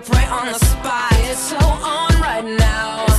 Up right on the spot. It's so on right now.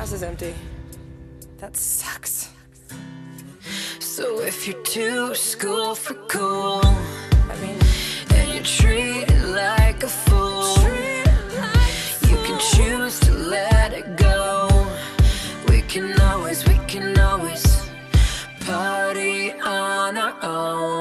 Glass is empty. That sucks. So if you're too school for cool, I mean, and you treat it like a fool, you can choose to let it go. We can always, we can always party on our own.